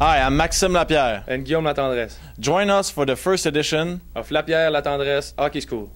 Hi, I'm Maxime Lapierre. and Guillaume Latendresse Join us for the first edition of Lapierre La Tendresse Hockey School.